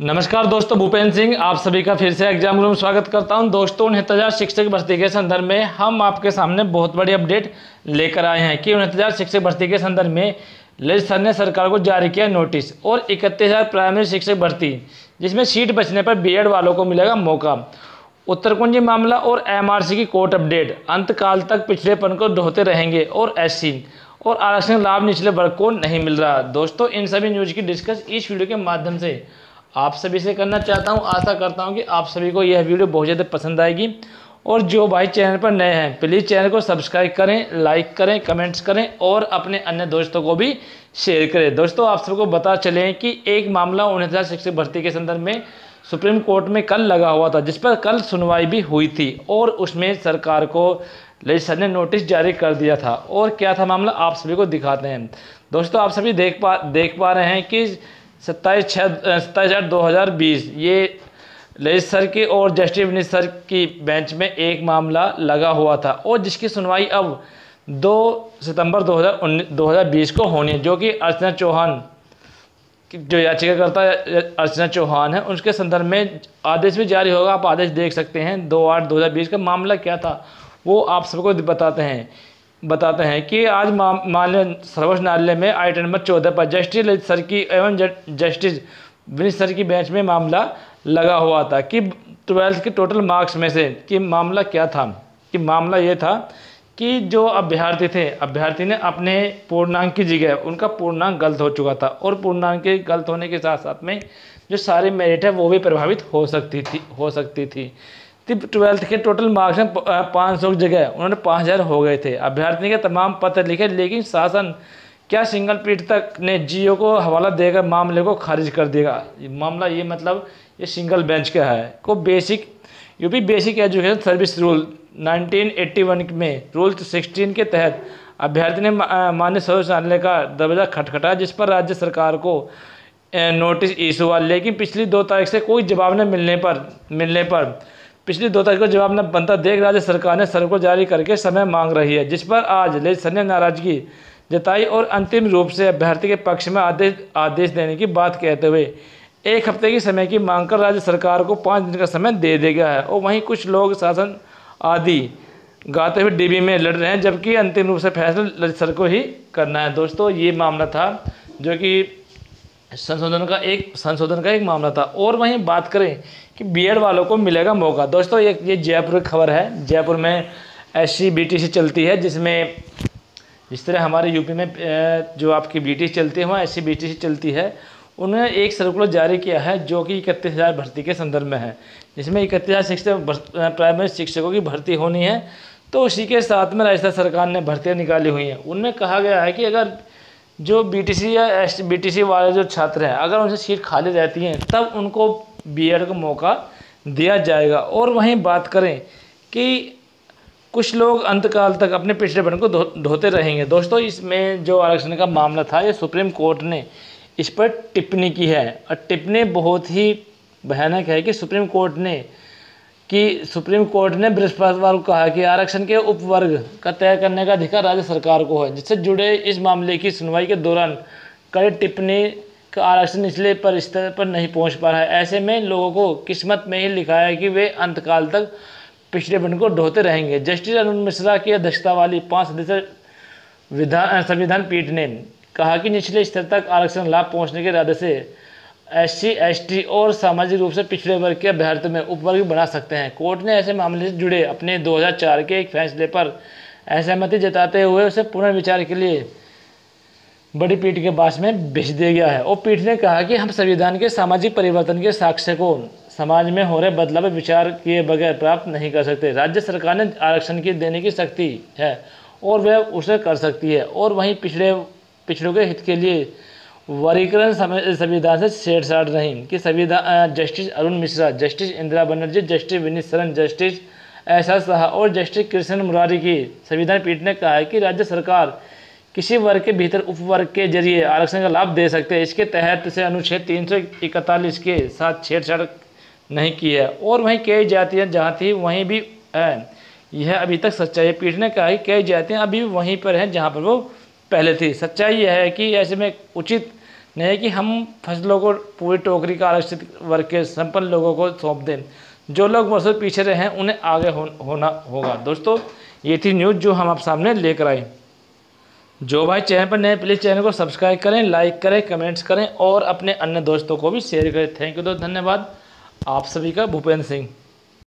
नमस्कार दोस्तों, भूपेंद्र सिंह, आप सभी का फिर से एग्ज़ाम रूम स्वागत करता हूँ। दोस्तों, उनहत्तर शिक्षक भर्ती के संदर्भ में हम आपके सामने बहुत बड़ी अपडेट लेकर आए हैं कि उनहत्तर शिक्षक भर्ती के संदर्भ में सर ने सरकार को जारी किया नोटिस और इकतीस प्राइमरी शिक्षक भर्ती, जिसमें सीट बचने पर बी वालों को मिलेगा मौका। उत्तरकुंजी मामला और एमआरसी की कोर्ट अपडेट, अंतकाल तक पिछड़ेपन को ढोते रहेंगे और एससी और आरक्षण लाभ निचले वर्ग को नहीं मिल रहा। दोस्तों, इन सभी न्यूज़ की डिस्कस इस वीडियो के माध्यम से। आप सभी से करना चाहता हूँ, आशा करता हूँ कि आप सभी को यह वीडियो बहुत ज़्यादा पसंद आएगी। और जो भाई चैनल पर नए हैं प्लीज़ चैनल को सब्सक्राइब करें लाइक करें कमेंट्स करें और अपने अन्य दोस्तों को भी शेयर करें। दोस्तों, आप सबको बता चलें कि एक मामला उन्नीस शिक्षक भर्ती के संदर्भ में सुप्रीम कोर्ट में कल लगा हुआ था, जिस पर कल सुनवाई भी हुई थी और उसमें सरकार को लेजिस्टर ने नोटिस जारी कर दिया था। और क्या था मामला, आप सभी को दिखाते हैं। दोस्तों, आप सभी देख पा देख पा रहे हैं कि सत्ताईस छः सत्ताईस आठ दो हज़ार बीस, ये लेजिस सर की और जस्टिस विनीत सर की बेंच में एक मामला लगा हुआ था और जिसकी सुनवाई अब दो सितंबर दो हज़ार उन्नीस दो हज़ार बीस को होनी है, जो कि अर्चना चौहान जो याचिकाकर्ता अर्चना चौहान है उसके संदर्भ में आदेश भी जारी होगा। आप आदेश देख सकते हैं, दो आठ दो हज़ार बीस का मामला क्या था, वो आप सबको बताते हैं। बताते हैं कि आज माननीय सर्वोच्च न्यायालय में आइटम नंबर चौदह पर जस्टिस सर की एवं जस्टिस विनीत सर की बेंच में मामला लगा हुआ था कि ट्वेल्थ के टोटल मार्क्स में से कि मामला क्या था? कि मामला ये था कि जो अभ्यर्थी थे, अभ्यर्थी ने अपने पूर्णांक की जगह, उनका पूर्णांक गलत हो चुका था और पूर्णांक के गलत होने के साथ साथ में जो सारे मेरिट है वो भी प्रभावित हो सकती थी, हो सकती थी। ट्वेल्थ के टोटल मार्क्स में पाँच सौ की जगह। उन्होंने पाँच हज़ार हो गए थे। अभ्यर्थी के तमाम पत्र लिखे, लेकिन शासन क्या सिंगल पीठ तक ने जियो को हवाला देकर मामले को खारिज कर देगा? मामला, ये मतलब ये सिंगल बेंच का है। को basic, UP basic education service rule 1981 में, रूल 16 के तहत अभ्यर्थी ने मान्य सर्वोच्च न्यायालय का दरवाज़ा खटखटा जिस पर राज्य सरकार को नोटिस इशू हुआ। लेकिन पिछली दो तारीख से कोई जवाब न मिलने पर मिलने पर पिछली दो तारीख को जवाब न बनता देख राज्य सरकार ने सर को जारी करके समय मांग रही है, जिस पर आज लेजिस्लेचर ने नाराज़गी जताई और अंतिम रूप से अभ्यर्थी के पक्ष में आदेश आदेश देने की बात कहते हुए, एक हफ़्ते की समय की मांग कर राज्य सरकार को पाँच दिन का समय दे दिया गया है और वहीं कुछ लोग शासन आदि गाते हुए डीबी में लड़ रहे हैं, जबकि अंतिम रूप से फैसला सर को ही करना है। दोस्तों, ये मामला था जो कि संशोधन का एक, संशोधन का एक मामला था। और वहीं बात करें कि बीएड वालों को मिलेगा मौका। दोस्तों, ये ये जयपुर की खबर है। जयपुर में एस सी चलती है, जिसमें जिस तरह हमारे यूपी में जो आपकी बीटीसी चलती है, वहाँ एस सी चलती है। उन्होंने एक सर्कुलर जारी किया है, जो कि इकतीस हज़ार भर्ती के संदर्भ में है। जिसमें इकतीस हज़ार शिक्षक प्राइमरी शिक्षकों की भर्ती होनी है। तो उसी के साथ में राजस्थान सरकार ने भर्तियाँ निकाली हुई हैं। उनमें कहा गया है कि अगर जो बीटीसी या एस बीटीसी वाले जो छात्र हैं, अगर उनसे सीट खाली रहती हैं, तब उनको बीएड का मौका दिया जाएगा। और वहीं बात करें कि कुछ लोग अंतकाल तक अपने पिछड़ेपन को ढोते रहेंगे। दोस्तों, इसमें जो आरक्षण का मामला था, ये सुप्रीम कोर्ट ने इस पर टिप्पणी की है। और टिप्पणी बहुत ही भयानक है कि सुप्रीम कोर्ट ने कि सुप्रीम कोर्ट ने बृहस्पतिवार को कहा कि आरक्षण के उपवर्ग का तय करने का अधिकार राज्य सरकार को है, जिससे जुड़े इस मामले की सुनवाई के दौरान कड़ी टिप्पणी का आरक्षण निचले पर स्तर पर नहीं पहुँच पा रहा है। ऐसे में लोगों को किस्मत में ही लिखा है कि वे अंतकाल तक पिछड़ेपन को ढोते रहेंगे। जस्टिस अरुण मिश्रा की अध्यक्षता वाली पाँच सदस्य विधान संविधान पीठ ने कहा कि निचले स्तर तक आरक्षण लाभ पहुँचने के इरादे से एस सी और सामाजिक रूप से पिछड़े वर्ग के अभ्यर्थी में उपवर्ग बना सकते हैं। कोर्ट ने ऐसे मामले से जुड़े अपने 2004 के एक फैसले पर असहमति जताते हुए उसे पुनर्विचार के लिए बड़ी पीठ के पास में भेज दिया गया है। और पीठ ने कहा कि हम संविधान के सामाजिक परिवर्तन के साक्ष्य को समाज में हो रहे बदलाव विचार किए बगैर प्राप्त नहीं कर सकते। राज्य सरकार ने आरक्षण की देने की शक्ति है और वह उसे कर सकती है और वहीं पिछड़े, पिछड़ों के हित के लिए वर्गीकरण संविधान से छेड़छाड़ नहीं। कि संविधान justice Arun Mishra, justice Indira Banerjee, justice Vineet Saran justice एहसास शाह और जस्टिस कृष्ण मुरारी की संविधान पीठ ने कहा है कि राज्य सरकार किसी वर्ग के भीतर उपवर्ग के ज़रिए आरक्षण का लाभ दे सकते हैं। इसके तहत से अनुच्छेद तीन सौ इकतालीस के साथ छेड़छाड़ नहीं की है। और वहीं कई जातियाँ जहाँ थी, वहीं भी है यह अभी तक सच्चाई है। पीठ ने कहा कि कई जातियाँ अभी वहीं पर हैं जहाँ पर वो पहले थी। सच्चाई यह है कि ऐसे में उचित नहीं कि हम फ़सलों को पूरी टोकरी का आरक्षित वर्ग के संपन्न लोगों को सौंप दें। जो लोग मुझसे पीछे रहे हैं उन्हें आगे हो, होना होगा। दोस्तों ये थी न्यूज़ जो हम आप सामने लेकर आए। जो भाई चैनल पर नए प्लीज़ चैनल को सब्सक्राइब करें लाइक करें कमेंट्स करें और अपने अन्य दोस्तों को भी शेयर करें। थैंक यू दोस्त धन्यवाद। आप सभी का भूपेंद्र सिंह।